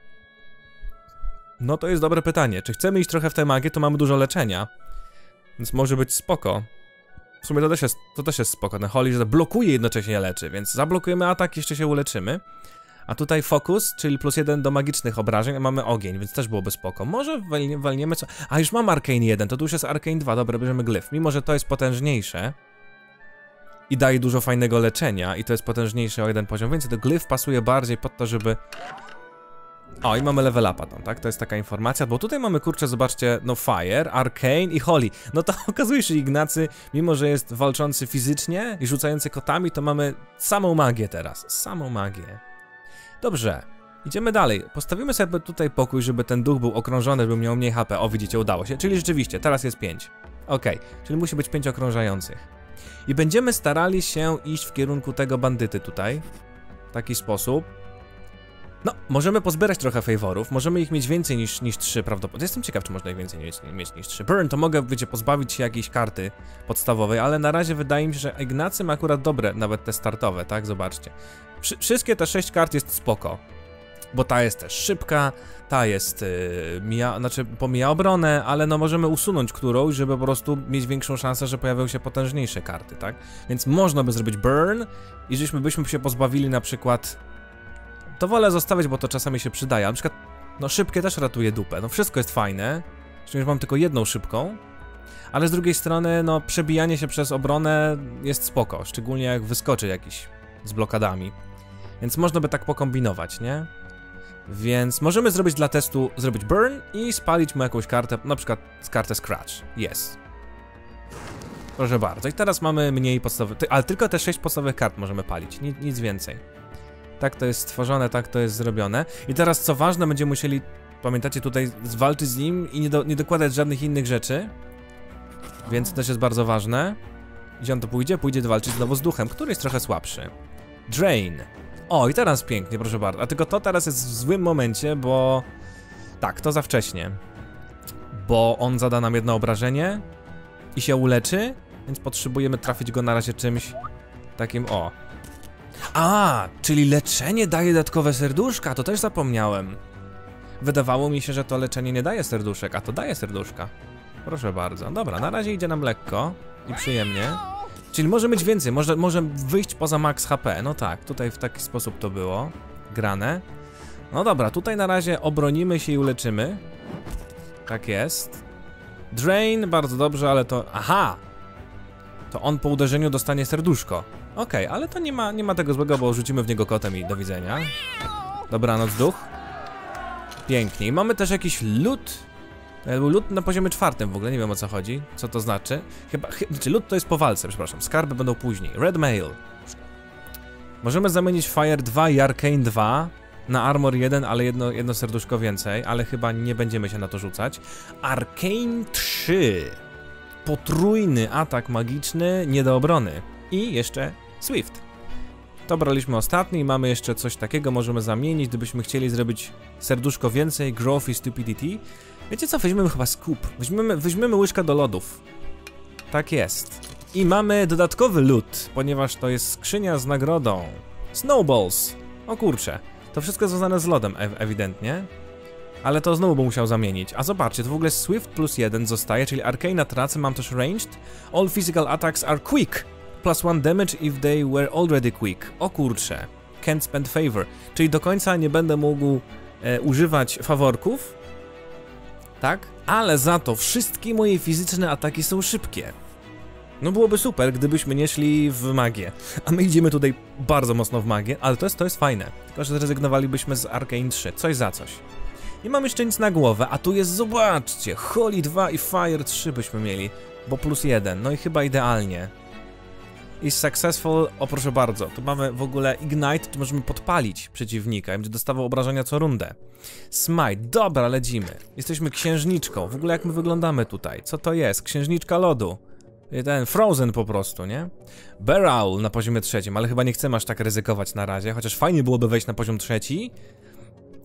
No to jest dobre pytanie. Czy chcemy iść trochę w tę magię, to mamy dużo leczenia. Więc może być spoko. W sumie to też jest, to też jest spoko. Na Holly, że blokuje jednocześnie leczy, więc zablokujemy atak, jeszcze się uleczymy. A tutaj fokus, czyli plus jeden do magicznych obrażeń, a mamy ogień, więc też byłoby spoko. Może walniemy co... A, już mam Arcane 1, to tu już jest Arcane 2, dobra, bierzemy glyf. Mimo, że to jest potężniejsze i daje dużo fajnego leczenia i to jest potężniejsze o jeden poziom, więc to glyf pasuje bardziej pod to, żeby O, i mamy level upa tam, tak? To jest taka informacja, bo tutaj mamy, kurczę, zobaczcie, no Fire, Arcane i Holy. No to okazuje się, Ignacy, mimo że jest walczący fizycznie i rzucający kotami, to mamy samą magię teraz. Samą magię. Dobrze. Idziemy dalej. Postawimy sobie tutaj pokój, żeby ten duch był okrążony, żeby miał mniej HP. O, widzicie, udało się. Czyli rzeczywiście, teraz jest 5. Ok, czyli musi być 5 okrążających. I będziemy starali się iść w kierunku tego bandyty tutaj. W taki sposób. No, możemy pozbierać trochę favorów, możemy ich mieć więcej niż, niż 3 prawdopodobnie. Jestem ciekaw, czy można ich więcej mieć, mieć niż 3. Burn to mogę, wiecie, pozbawić się jakiejś karty podstawowej, ale na razie wydaje mi się, że Ignacy ma akurat dobre, nawet te startowe, tak? Zobaczcie. Wszy wszystkie te 6 kart jest spoko. Bo ta jest też szybka, ta jest, yy, mija, znaczy pomija obronę, ale no możemy usunąć którąś, żeby po prostu mieć większą szansę, że pojawią się potężniejsze karty, tak? Więc można by zrobić burn i żeśmy byśmy się pozbawili na przykład to wolę zostawiać, bo to czasami się przydaje. Na przykład, no szybkie też ratuje dupę. No wszystko jest fajne. Szczególnie, że mam tylko jedną szybką. Ale z drugiej strony, no przebijanie się przez obronę jest spoko. Szczególnie jak wyskoczy jakiś z blokadami. Więc można by tak pokombinować, nie? Więc możemy zrobić dla testu, zrobić burn i spalić mu jakąś kartę, na przykład kartę scratch. Yes. Proszę bardzo. I teraz mamy mniej podstawowych, ale tylko te 6 podstawowych kart możemy palić, nic, nic więcej. Tak to jest stworzone, tak to jest zrobione. I teraz co ważne, będziemy musieli, pamiętacie, tutaj zwalczyć z nim i nie, do, nie dokładać żadnych innych rzeczy. Więc to też jest bardzo ważne. Gdzie on to pójdzie? Pójdzie walczyć znowu z duchem, który jest trochę słabszy. Drain. O, i teraz pięknie, proszę bardzo. A tylko to teraz jest w złym momencie, bo... Tak, to za wcześnie. Bo on zada nam jedno obrażenie i się uleczy, więc potrzebujemy trafić go na razie czymś takim, o, a, czyli leczenie daje dodatkowe serduszka, to też zapomniałem. Wydawało mi się, że to leczenie nie daje serduszek, a to daje serduszka. Proszę bardzo. Dobra, na razie idzie nam lekko i przyjemnie. Czyli może mieć więcej, może, może wyjść poza max HP. No tak, tutaj w taki sposób to było grane. No dobra, tutaj na razie obronimy się i uleczymy. Tak jest. Drain, bardzo dobrze, ale to... Aha! To on po uderzeniu dostanie serduszko. Okej, okay, ale to nie ma, nie ma tego złego, bo rzucimy w niego kotem i do widzenia. Dobranoc, duch. Pięknie. I mamy też jakiś lód. Był lód na poziomie czwartym w ogóle, nie wiem o co chodzi. Co to znaczy? Chyba, ch znaczy lód to jest po walce, przepraszam. Skarby będą później. Red Mail. Możemy zamienić Fire 2 i Arcane 2 na Armor 1, ale jedno, jedno serduszko więcej, ale chyba nie będziemy się na to rzucać. Arcane 3. Potrójny atak magiczny, nie do obrony i jeszcze Swift. To braliśmy ostatni i mamy jeszcze coś takiego, możemy zamienić, gdybyśmy chcieli zrobić serduszko więcej, growth i stupidity. Wiecie co, weźmiemy chyba scoop, weźmiemy, weźmiemy łyżkę do lodów. Tak jest. I mamy dodatkowy loot, ponieważ to jest skrzynia z nagrodą. Snowballs. O kurcze. To wszystko związane z lodem, ew ewidentnie. Ale to znowu bym musiał zamienić. A zobaczcie, to w ogóle Swift plus 1 zostaje, czyli Arcane tracę, mam też Ranged. All physical attacks are quick plus one damage if they were already quick. O kurcze. Can't spend favor. Czyli do końca nie będę mógł e, używać faworków. Tak? Ale za to wszystkie moje fizyczne ataki są szybkie. No byłoby super, gdybyśmy nie szli w magię. A my idziemy tutaj bardzo mocno w magię, ale to jest, to jest fajne. Tylko, że zrezygnowalibyśmy z Arcane 3. Coś za coś. Nie mam jeszcze nic na głowę, a tu jest, zobaczcie, Holy 2 i Fire 3 byśmy mieli, bo plus 1, no i chyba idealnie is successful, o proszę bardzo, tu mamy w ogóle Ignite, tu możemy podpalić przeciwnika i będzie dostawał obrażenia co rundę. Smite, dobra, lecimy. Jesteśmy księżniczką, w ogóle jak my wyglądamy tutaj, co to jest? Księżniczka lodu. Ten Frozen po prostu, nie? Barrel na poziomie trzecim, ale chyba nie chcemy aż tak ryzykować na razie, chociaż fajnie byłoby wejść na poziom trzeci,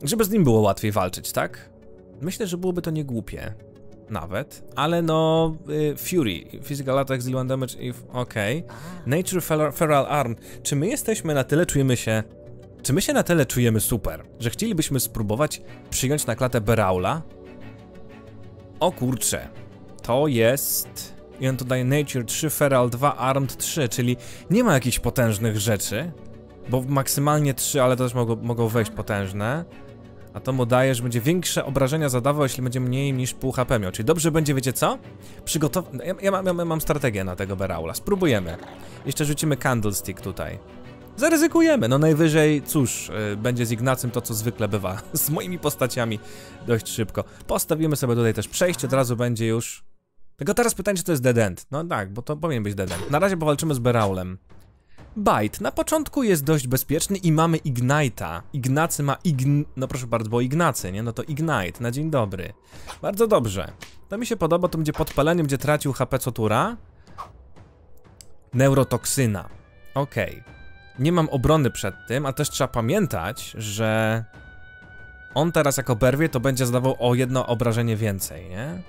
żeby z nim było łatwiej walczyć, tak? Myślę, że byłoby to niegłupie nawet, ale no y, Fury, Physical Attack, Deal One Damage if, okej. Okay. Nature Feral, Feral Arm, czy my jesteśmy na tyle, czujemy się, czy my się na tyle czujemy super, że chcielibyśmy spróbować przyjąć na klatę Beraula? O kurcze, to jest... I on tu daje Nature 3, Feral 2, Armed 3, czyli nie ma jakichś potężnych rzeczy, bo maksymalnie 3, ale to też mogą, mogą wejść potężne. A to mu daje, że będzie większe obrażenia zadawał, jeśli będzie mniej niż pół HP miał. Czyli dobrze będzie, wiecie co? Przygotować... Ja, ja, mam, ja mam strategię na tego Beraula. Spróbujemy. Jeszcze rzucimy Candlestick tutaj. Zaryzykujemy, no najwyżej, cóż, yy, będzie z Ignacym to, co zwykle bywa. Z moimi postaciami dość szybko. Postawimy sobie tutaj też przejście, od razu będzie już... Tylko teraz pytanie, czy to jest dead end. No tak, bo to powinien być dead end. Na razie powalczymy z Beraulem. Bite na początku jest dość bezpieczny i mamy Ignite'a. Ignacy ma ign... No proszę bardzo, bo Ignacy, nie? No to Ignite, na dzień dobry. Bardzo dobrze. To mi się podoba, to będzie podpalenie, będzie tracił HP co tura. Neurotoksyna. Okej. Okay. Nie mam obrony przed tym, a też trzeba pamiętać, że... On teraz jako berwie to będzie zadawał o jedno obrażenie więcej, nie?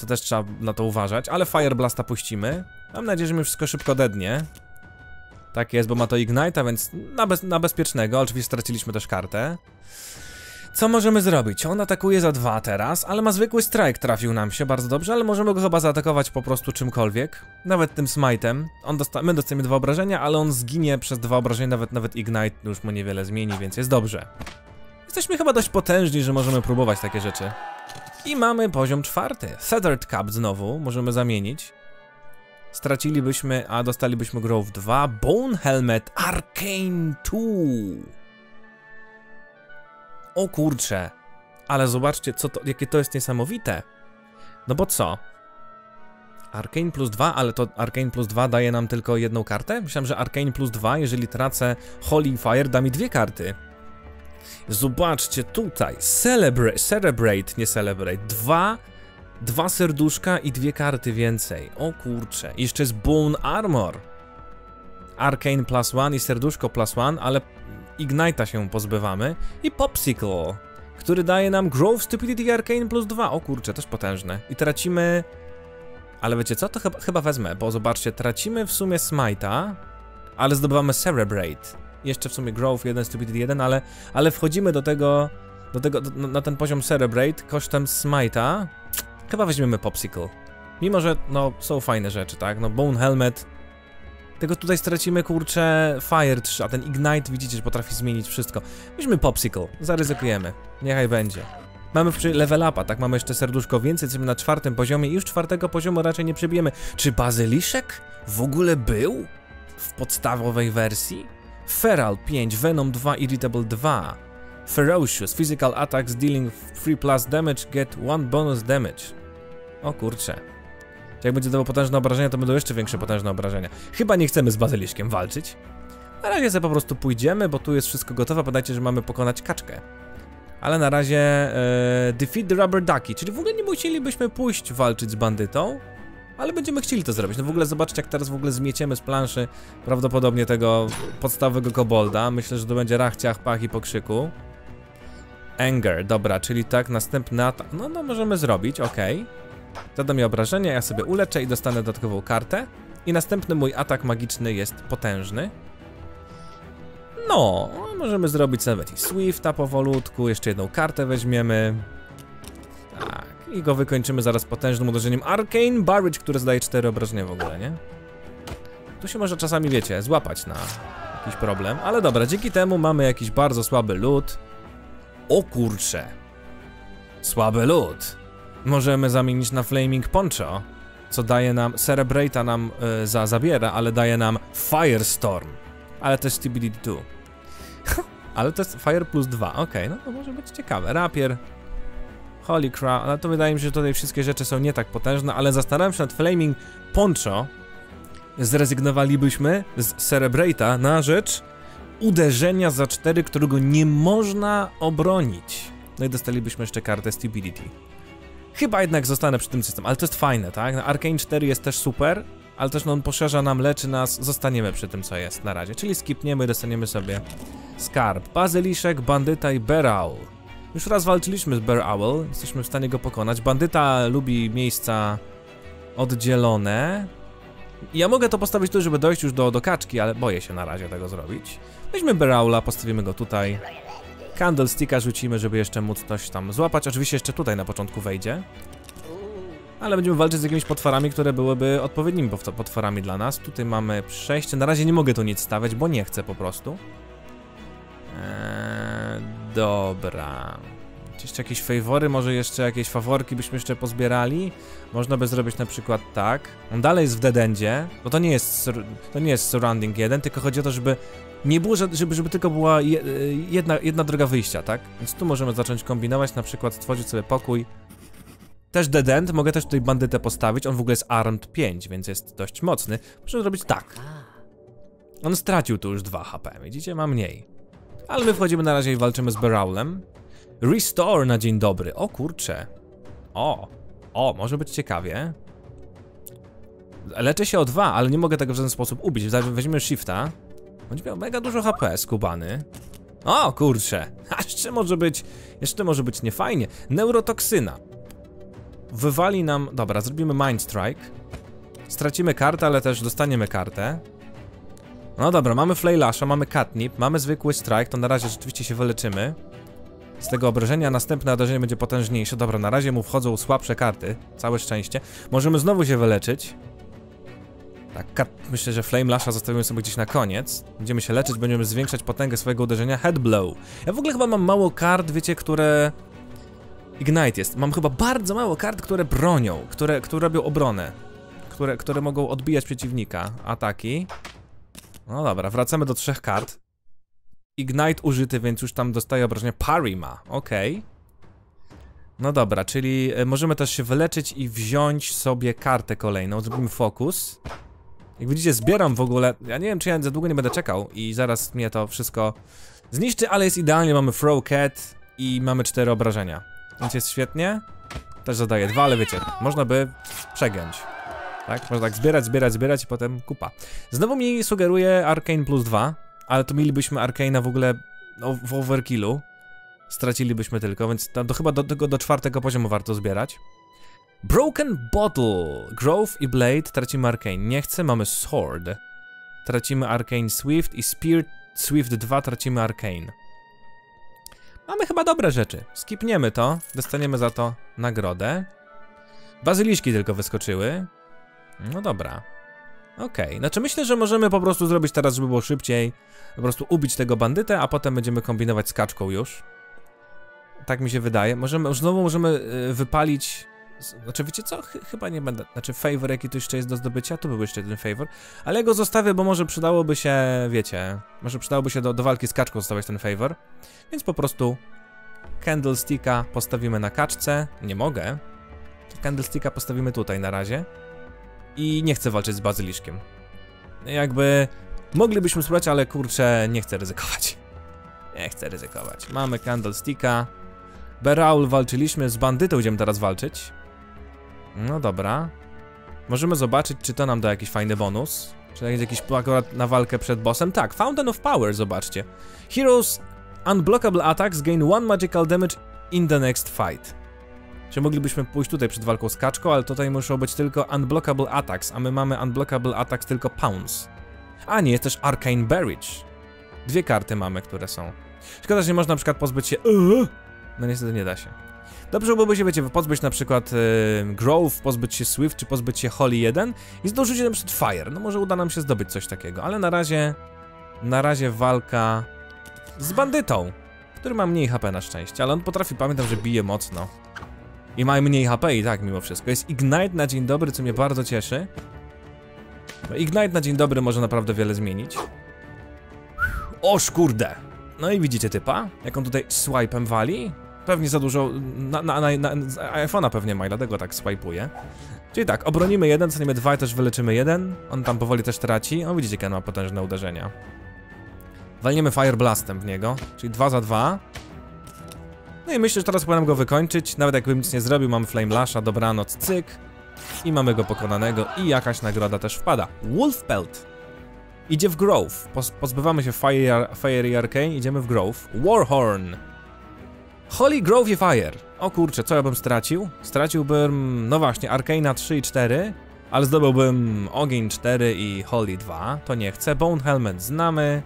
To też trzeba na to uważać, ale Fire Blasta puścimy. Mam nadzieję, że mi wszystko szybko dednie. Tak jest, bo ma to Ignite'a, więc na, bez, na bezpiecznego. Oczywiście straciliśmy też kartę. Co możemy zrobić? On atakuje za dwa teraz, ale ma zwykły strike, trafił nam się bardzo dobrze, ale możemy go chyba zaatakować po prostu czymkolwiek. Nawet tym smite'em. On dosta my dostajemy dwa obrażenia, ale on zginie przez dwa obrażenia, nawet nawet Ignite już mu niewiele zmieni, więc jest dobrze. Jesteśmy chyba dość potężni, że możemy próbować takie rzeczy. I mamy poziom czwarty. Feathered Cup znowu, możemy zamienić. Stracilibyśmy, a dostalibyśmy Grove 2. Bone Helmet Arcane 2. O kurcze. Ale zobaczcie, co to, jakie to jest niesamowite. No bo co? Arcane plus 2, ale to Arcane plus 2 daje nam tylko jedną kartę? Myślałem, że Arcane plus 2, jeżeli tracę Holy Fire, da mi dwie karty. Zobaczcie tutaj, Celebrate, Celebrate, nie Celebrate, dwa, dwa serduszka i dwie karty więcej. O kurcze, jeszcze jest Bone Armor. Arcane plus one i serduszko plus one, ale Ignite'a się pozbywamy. I Popsicle, który daje nam Growth Stupidity Arcane plus 2. O kurcze, też potężne. I tracimy... Ale wiecie co? To chyba, wezmę, bo zobaczcie, tracimy w sumie Smite'a, ale zdobywamy Cerebrate jeszcze w sumie Growth 1, Stupidity 1, ale, ale wchodzimy do tego, do tego, do, na ten poziom Cerebrate kosztem Smite'a. Chyba weźmiemy Popsicle. Mimo, że no, są fajne rzeczy, tak? No, Bone Helmet. Tego tutaj stracimy, kurczę, Fire 3, a ten Ignite widzicie, że potrafi zmienić wszystko. Weźmy Popsicle, zaryzykujemy. Niechaj będzie. Mamy level upa, tak? Mamy jeszcze serduszko więcej, jesteśmy na czwartym poziomie i już czwartego poziomu raczej nie przebijemy. Czy Bazyliszek w ogóle był w podstawowej wersji? Feral 5, Venom 2, Irritable 2. Ferocious, Physical Attacks dealing 3 plus damage, get 1 bonus damage. O kurcze. Jak będzie dawał potężne obrażenia, to będą jeszcze większe potężne obrażenia. Chyba nie chcemy z bazyliszkiem walczyć. Na razie sobie po prostu pójdziemy, bo tu jest wszystko gotowe. Pamiętajcie, że mamy pokonać kaczkę. Ale na razie e, defeat the rubber ducky, czyli w ogóle nie musielibyśmy pójść walczyć z bandytą, ale będziemy chcieli to zrobić. No w ogóle zobaczcie, jak teraz w ogóle zmieciemy z planszy prawdopodobnie tego podstawowego kobolda. Myślę, że to będzie rachciach, pach i pokrzyku. Anger, dobra, czyli tak, następny atak. No, no, możemy zrobić, ok. Zada mi obrażenia, ja sobie uleczę i dostanę dodatkową kartę. I następny mój atak magiczny jest potężny. No, możemy zrobić nawet i Swifta powolutku, jeszcze jedną kartę weźmiemy. Tak. I go wykończymy zaraz potężnym uderzeniem Arcane Barrage, które zdaje 4 obrażenia w ogóle, nie? Tu się może czasami, wiecie, złapać na jakiś problem, ale dobra, dzięki temu mamy jakiś bardzo słaby lód. O kurcze. Słaby lód. Możemy zamienić na Flaming Poncho, co daje nam, Cerebrata nam yy, za, zabiera, ale daje nam Firestorm. Ale to jest TBD2. ale to jest Fire plus 2, okej, okay, no to może być ciekawe. Rapier, Holy crap, ale to wydaje mi się, że tutaj wszystkie rzeczy są nie tak potężne, ale zastanawiam się nad Flaming Poncho. Zrezygnowalibyśmy z Cerebrata na rzecz uderzenia za 4, którego nie można obronić. No i dostalibyśmy jeszcze kartę Stability. Chyba jednak zostanę przy tym systemie, ale to jest fajne, tak? Arcane 4 jest też super, ale też no, on poszerza nam, leczy nas, zostaniemy przy tym, co jest na razie. Czyli skipniemy, dostaniemy sobie skarb, bazyliszek, bandyta i beraul. Już raz walczyliśmy z Bear Owl, jesteśmy w stanie go pokonać. Bandyta lubi miejsca oddzielone. Ja mogę to postawić tu, żeby dojść już do, do kaczki, ale boję się na razie tego zrobić. Weźmy Bear Owla, postawimy go tutaj. Candlesticka rzucimy, żeby jeszcze móc coś tam złapać. Oczywiście jeszcze tutaj na początku wejdzie. Ale będziemy walczyć z jakimiś potworami, które byłyby odpowiednimi potworami dla nas. Tutaj mamy przejście. Na razie nie mogę tu nic stawiać, bo nie chcę po prostu. Eee, dobra. Jeszcze jakieś fawory, może jeszcze jakieś faworki byśmy jeszcze pozbierali? Można by zrobić na przykład tak. On dalej jest w deadendzie, bo to nie jest, to nie jest surrounding 1, tylko chodzi o to, żeby nie było, że- żeby, żeby tylko była y, jedna, jedna droga wyjścia, tak? Więc tu możemy zacząć kombinować, na przykład stworzyć sobie pokój. Też dead end, mogę też tutaj bandytę postawić, on w ogóle jest armed 5, więc jest dość mocny. Muszę zrobić tak. On stracił tu już 2 HP, widzicie? Ma mniej. Ale my wchodzimy na razie i walczymy z Beraulem. Restore na dzień dobry. O kurcze. O. O, może być ciekawie. Leczę się o 2, ale nie mogę tego w żaden sposób ubić. Weźmiemy shifta. Będzie miał mega dużo HP, skubany. O, kurczę. A jeszcze może być, jeszcze może być niefajnie. Neurotoksyna. Wywali nam, dobra, zrobimy Mind Strike. Stracimy kartę, ale też dostaniemy kartę. No dobra, mamy Flaylasha, mamy Catnip, mamy zwykły Strike, to na razie rzeczywiście się wyleczymy. Z tego obrażenia następne obrażenie będzie potężniejsze. Dobra, na razie mu wchodzą słabsze karty. Całe szczęście. Możemy znowu się wyleczyć. Tak, myślę, że Flame Lasha zostawimy sobie gdzieś na koniec. Będziemy się leczyć, będziemy zwiększać potęgę swojego uderzenia. Head Blow. Ja w ogóle chyba mam mało kart, wiecie, które... Ignite jest. Mam chyba bardzo mało kart, które bronią, które, które robią obronę. Które, które mogą odbijać przeciwnika. Ataki. No dobra, wracamy do trzech kart. Ignite użyty, więc już tam dostaje obrażenia. Parry ma, okej. No dobra, czyli e, możemy też się wyleczyć i wziąć sobie kartę kolejną. Zrobimy fokus. Jak widzicie, zbieram w ogóle. Ja nie wiem, czy ja za długo nie będę czekał i zaraz mnie to wszystko zniszczy, ale jest idealnie. Mamy throw cat i mamy cztery obrażenia. Więc jest świetnie. Też zadaję dwa, ale wiecie, można by przegiąć. Tak? Można tak zbierać, zbierać, zbierać i potem kupa. Znowu mi sugeruje Arcane plus 2, ale to mielibyśmy Arcane'a w ogóle no, w overkillu. Stracilibyśmy tylko, więc to, to chyba do tego do czwartego poziomu warto zbierać. Broken Bottle, Growth i Blade, tracimy Arcane. Nie chcę, mamy Sword. Tracimy Arcane Swift i Spear Swift 2 tracimy Arcane. Mamy chyba dobre rzeczy. Skipniemy to, dostaniemy za to nagrodę. Bazyliszki tylko wyskoczyły. No dobra. Okej, znaczy myślę, że możemy po prostu zrobić teraz, żeby było szybciej. Po prostu ubić tego bandytę, a potem będziemy kombinować z kaczką już. Tak mi się wydaje. Możemy, znowu możemy y, wypalić... Znaczy wiecie co? Chy- chyba nie będę... Znaczy favor jaki tu jeszcze jest do zdobycia, tu był jeszcze jeden favor. Ale ja go zostawię, bo może przydałoby się, wiecie... Może przydałoby się do, do walki z kaczką zostawiać ten favor. Więc po prostu... Candlesticka postawimy na kaczce. Nie mogę. To Candlesticka postawimy tutaj na razie i nie chcę walczyć z bazyliszkiem. Jakby moglibyśmy spróbować, ale kurczę, nie chcę ryzykować. Nie chcę ryzykować. Mamy Candlesticka. Beraul walczyliśmy, z bandytą idziemy teraz walczyć. No dobra. Możemy zobaczyć, czy to nam da jakiś fajny bonus. Czy jest jakiś akurat na walkę przed bossem? Tak, Fountain of Power, zobaczcie. Heroes unblockable attacks gain one magical damage in the next fight. Czy moglibyśmy pójść tutaj przed walką z kaczką, ale tutaj muszą być tylko unblockable attacks, a my mamy unblockable attacks tylko pounce. A nie, jest też arcane barrage. Dwie karty mamy, które są. Szkoda, że nie można na przykład pozbyć się... Eee! No niestety nie da się. Dobrze byłoby się, wiecie, pozbyć na przykład e, Grove, pozbyć się Swift, czy pozbyć się Holly 1 i zdążyć na przykład Fire. No może uda nam się zdobyć coś takiego, ale na razie... Na razie walka z bandytą, który ma mniej HP na szczęście, ale on potrafi, pamiętam, że bije mocno. I ma mniej HP i tak mimo wszystko. Jest Ignite na dzień dobry, co mnie bardzo cieszy. Bo Ignite na dzień dobry może naprawdę wiele zmienić. Oż kurde! No i widzicie typa, jak on tutaj swipe'em wali. Pewnie za dużo, na, na, na, na iPhone'a pewnie ma, i dlatego tak swipe'uje. Czyli tak, obronimy jeden, cenimy dwa i też wyleczymy jeden. On tam powoli też traci. O, widzicie, on ma potężne uderzenia. Walniemy Fire Blastem w niego, czyli dwa za dwa. No i myślę, że teraz powinienem go wykończyć. Nawet jakbym nic nie zrobił, mamy Flame Lasha, dobranoc, cyk. I mamy go pokonanego i jakaś nagroda też wpada. Wolf Pelt. Idzie w Grove. Poz pozbywamy się Fire, i Arcane, idziemy w Grove. Warhorn. Holy Grove i Fire. O kurczę, co ja bym stracił? Straciłbym, no właśnie, Arcane'a 3 i 4, ale zdobyłbym Ogień 4 i Holy 2. To nie chcę. Bone Helmet znamy.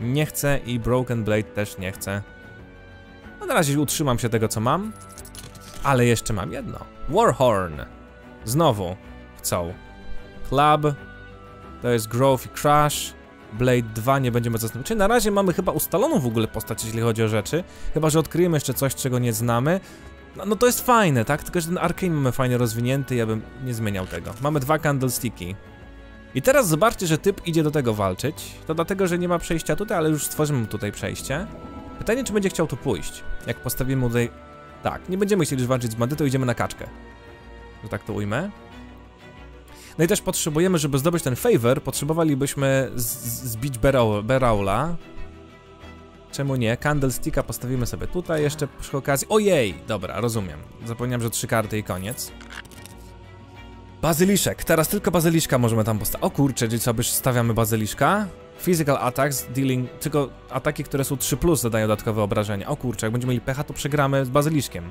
Nie chcę i Broken Blade też nie chcę. No na razie utrzymam się tego, co mam. Ale jeszcze mam jedno. Warhorn. Znowu chcą. Club. To jest Growth i Crash. Blade 2 nie będziemy zastanawiać. Na razie mamy chyba ustaloną w ogóle postać, jeśli chodzi o rzeczy. Chyba, że odkryjemy jeszcze coś, czego nie znamy. No, no to jest fajne, tak? Tylko, że ten Arcane mamy fajnie rozwinięty, ja bym nie zmieniał tego. Mamy dwa Candlesticky. I teraz zobaczcie, że typ idzie do tego walczyć. To dlatego, że nie ma przejścia tutaj, ale już stworzymy tutaj przejście. Pytanie, czy będzie chciał tu pójść. Jak postawimy tutaj... Tak, nie będziemy chcieli już walczyć z bandytą, idziemy na kaczkę. Że tak to ujmę. No i też potrzebujemy, żeby zdobyć ten favor, potrzebowalibyśmy zbić Beraul- Beraula. Czemu nie? Candlesticka postawimy sobie tutaj jeszcze przy okazji. Ojej! Dobra, rozumiem. Zapomniałem, że trzy karty i koniec. Bazyliszek. Teraz tylko bazyliszka możemy tam postawić. O kurczę, czyli sobie stawiamy bazyliszka. Physical attacks, dealing... Tylko ataki, które są 3+, plus zadają dodatkowe obrażenia. O kurczę, jak będziemy mieli pecha, to przegramy z bazyliszkiem.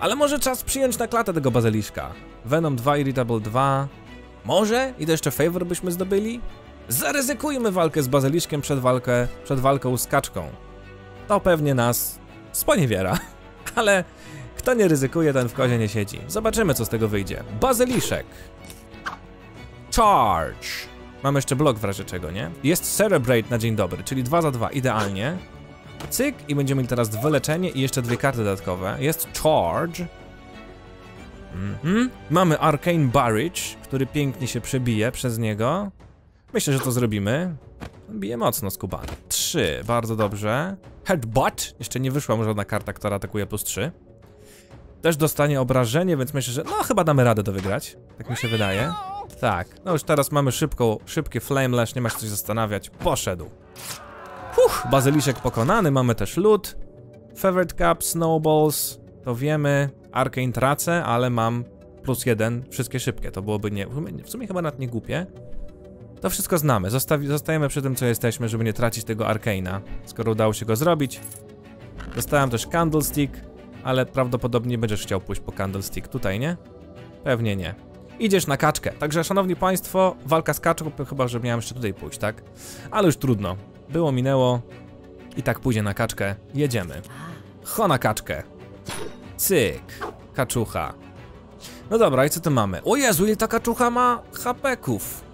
Ale może czas przyjąć na klatę tego bazyliszka. Venom 2, Irritable 2... Może? I to jeszcze favor byśmy zdobyli? Zaryzykujmy walkę z bazyliszkiem przed, walkę, przed walką z kaczką. To pewnie nas sponiewiera. Ale kto nie ryzykuje, ten w kozie nie siedzi. Zobaczymy, co z tego wyjdzie. Bazyliszek. Charge. Mamy jeszcze blok w razie czego, nie? Jest Cerebrate na dzień dobry, czyli 2 za 2, idealnie. Cyk i będziemy mieli teraz wyleczenie i jeszcze dwie karty dodatkowe. Jest Charge. Mhm. Mamy Arcane Barrage, który pięknie się przebije przez niego. Myślę, że to zrobimy. Bije mocno skubany. 3, bardzo dobrze. Headbutt. Jeszcze nie wyszła mu żadna karta, która atakuje plus 3. Też dostanie obrażenie, więc myślę, że no chyba damy radę to wygrać. Tak mi się wydaje. Tak, no już teraz mamy szybką, szybkie Flame Lash, nie ma coś zastanawiać. Poszedł. Huch, bazyliszek pokonany, mamy też loot. Feathered Cup, Snowballs, to wiemy. Arcane tracę, ale mam plus jeden, wszystkie szybkie, to byłoby nie, w sumie, chyba nawet nie głupie. To wszystko znamy, Zostawi, zostajemy przy tym co jesteśmy, żeby nie tracić tego Arcane'a, skoro udało się go zrobić. Dostałem też Candlestick, ale prawdopodobnie będziesz chciał pójść po Candlestick tutaj, nie? Pewnie nie. Idziesz na kaczkę, także szanowni państwo, walka z kaczką, chyba że miałem jeszcze tutaj pójść, tak? Ale już trudno, było, minęło i tak pójdzie na kaczkę, jedziemy. Ho na kaczkę. Cyk, kaczucha. No dobra, i co tu mamy? O Jezu, ile ta kaczucha ma hapeków.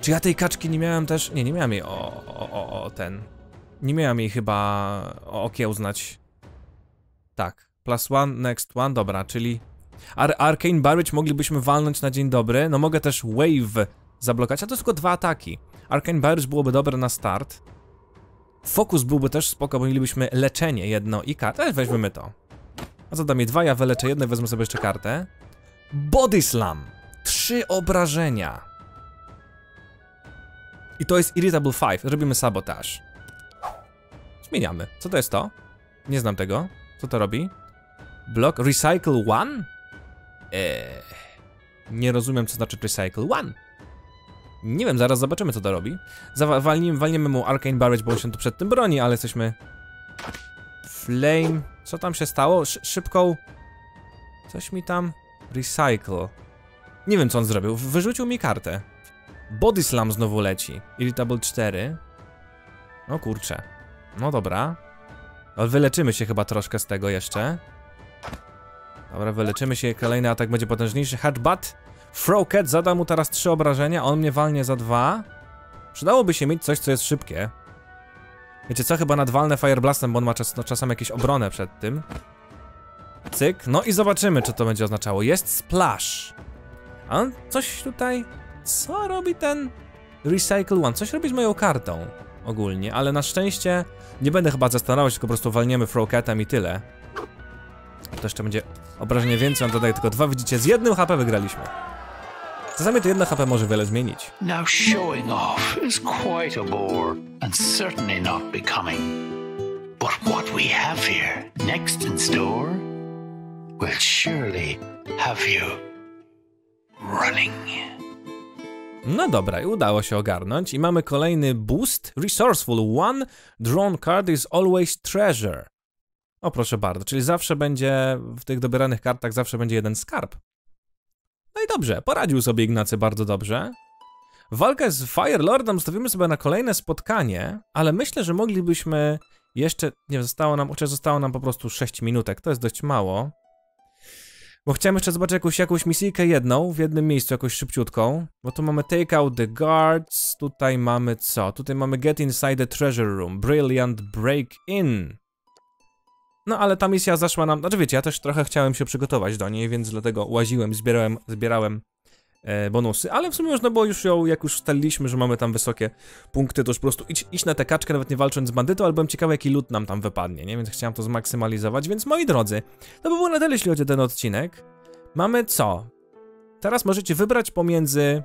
Czy ja tej kaczki nie miałem też... Nie, nie miałem jej o, o, o, o ten... Nie miałem jej chyba okiełznać. Tak, plus one, next one, dobra, czyli... Ar Arcane Barrage moglibyśmy walnąć na dzień dobry, no mogę też Wave zablokować, a to tylko dwa ataki. Arcane Barrage byłoby dobre na start. Fokus byłby też spoko, bo mielibyśmy leczenie jedno i kartę, weźmiemy to. A mi dwa, ja wyleczę jedno wezmę sobie jeszcze kartę. Body Slam. Trzy obrażenia. I to jest Irritable 5. Robimy sabotaż. Zmieniamy. Co to jest to? Nie znam tego. Co to robi? Block Recycle 1? Eee, nie rozumiem, co znaczy Recycle 1. Nie wiem, zaraz zobaczymy, co to robi. Zawa- walnijmy, walniemy mu Arcane Barrage, bo on się tu przed tym broni, ale jesteśmy... Flame... Co tam się stało? Sz szybką... Coś mi tam... Recycle. Nie wiem, co on zrobił. Wyrzucił mi kartę. Body Slam znowu leci. Irritable 4. No kurczę. No dobra. Wyleczymy się chyba troszkę z tego jeszcze. Dobra, wyleczymy się. Kolejny atak będzie potężniejszy. Headbutt. Froket zada mu teraz 3 obrażenia, on mnie walnie za 2. Przydałoby się mieć coś, co jest szybkie. Wiecie co, chyba nadwalne Fireblastem, bo on ma czas, no, czasem jakieś obronę przed tym. Cyk, no i zobaczymy, czy to będzie oznaczało. Jest Splash. A on coś tutaj... Co robi ten Recycle One? Coś robi z moją kartą ogólnie, ale na szczęście nie będę chyba zastanawiał się, tylko po prostu walniemy Froketem i tyle. To jeszcze będzie obrażenie więcej, on dodaje tylko dwa, widzicie, z jednym HP wygraliśmy. Czasami to jedno HP może wiele zmienić. Now, showing off is quite a bore, and certainly not becoming. But what we have here next in store will surely have you running. No dobra, i udało się ogarnąć i mamy kolejny boost. Resourceful. One drawn card is always treasure. O proszę bardzo, czyli zawsze będzie, w tych dobieranych kartach zawsze będzie jeden skarb. No i dobrze, poradził sobie Ignacy bardzo dobrze. Walkę z Firelordem zostawimy sobie na kolejne spotkanie, ale myślę, że moglibyśmy jeszcze, nie zostało nam, chociaż zostało nam po prostu 6 minutek, to jest dość mało. Bo chciałem jeszcze zobaczyć jakąś, jakąś misyjkę jedną, w jednym miejscu, jakąś szybciutką. Bo tu mamy Take out the guards, tutaj mamy co? Tutaj mamy Get inside the treasure room, Brilliant break in. No ale ta misja zaszła nam, znaczy wiecie, ja też trochę chciałem się przygotować do niej, więc dlatego łaziłem, zbierałem, zbierałem e, bonusy, ale w sumie można było już ją, jak już ustaliliśmy, że mamy tam wysokie punkty, to już po prostu idź, iść na tę kaczkę, nawet nie walcząc z bandytą, ale byłem ciekawy, jaki lód nam tam wypadnie, nie? Więc chciałem to zmaksymalizować, więc moi drodzy, to by było na tyle, jeśli chodzi o ten odcinek. Mamy co? Teraz możecie wybrać pomiędzy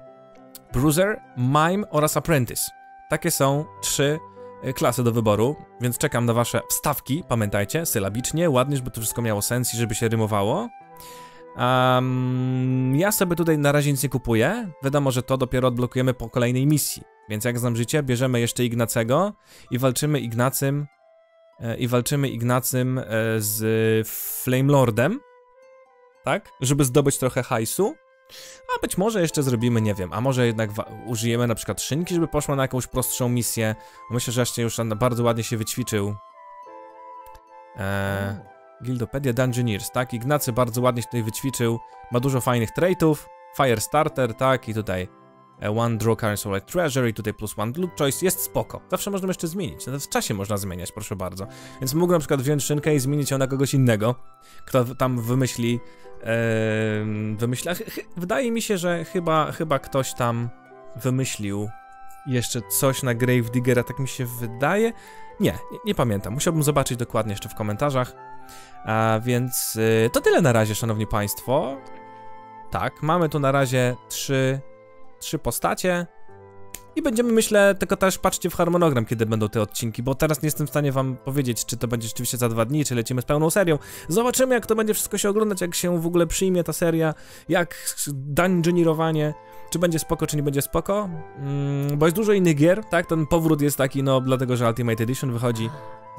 Bruiser, Mime oraz Apprentice. Takie są trzy klasy do wyboru, więc czekam na wasze wstawki, pamiętajcie, sylabicznie, ładnie, żeby to wszystko miało sens i żeby się rymowało. Um, ja sobie tutaj na razie nic nie kupuję. Wiadomo, że to dopiero odblokujemy po kolejnej misji. Więc jak znam życie, bierzemy jeszcze Ignacego i walczymy Ignacym e, i walczymy Ignacym e, z Flame Lordem. Tak? Żeby zdobyć trochę hajsu. A być może jeszcze zrobimy, nie wiem, a może jednak użyjemy na przykład szynki, żeby poszła na jakąś prostszą misję. Myślę, że jeszcze już bardzo ładnie się wyćwiczył. Eee, Guildopedia Dungeoneers, tak? Ignacy bardzo ładnie się tutaj wyćwiczył, ma dużo fajnych traitów, Firestarter, tak? I tutaj One Draw Current Soul Treasure i tutaj plus One Loot Choice jest spoko. Zawsze można jeszcze zmienić, nawet w czasie można zmieniać, proszę bardzo. Więc mógł na przykład wziąć szynkę i zmienić ją na kogoś innego, kto tam wymyśli Yy, wymyśla. Wydaje mi się, że chyba, chyba ktoś tam wymyślił jeszcze coś na Grave Diggera, tak mi się wydaje. Nie, nie, nie pamiętam. Musiałbym zobaczyć dokładnie jeszcze w komentarzach. A więc yy, to tyle na razie, szanowni państwo. Tak, mamy tu na razie trzy, trzy postacie. I będziemy, myślę, tylko też patrzcie w harmonogram, kiedy będą te odcinki, bo teraz nie jestem w stanie wam powiedzieć, czy to będzie rzeczywiście za dwa dni, czy lecimy z pełną serią. Zobaczymy, jak to będzie wszystko się oglądać, jak się w ogóle przyjmie ta seria, jak dungeonirowanie, czy będzie spoko, czy nie będzie spoko, mm, bo jest dużo innych gier, tak? Ten powrót jest taki, no, dlatego, że Ultimate Edition wychodzi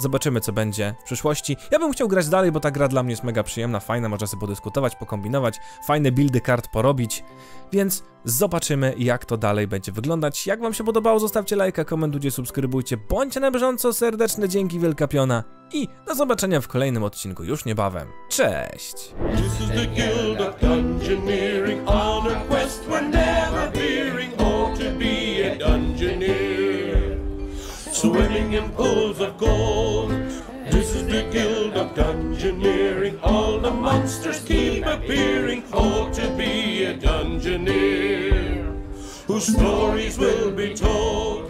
Zobaczymy, co będzie w przyszłości. Ja bym chciał grać dalej, bo ta gra dla mnie jest mega przyjemna, fajna, można sobie podyskutować, pokombinować, fajne buildy kart porobić, więc zobaczymy, jak to dalej będzie wyglądać. Jak wam się podobało, zostawcie lajka, komentujcie, subskrybujcie, bądźcie na bieżąco, serdeczne dzięki Wielka Piona i do zobaczenia w kolejnym odcinku już niebawem. Cześć! Swimming in pools of gold. This is the guild of dungeoneering. All the monsters keep appearing. Oh, to be a dungeoneer, whose stories will be told.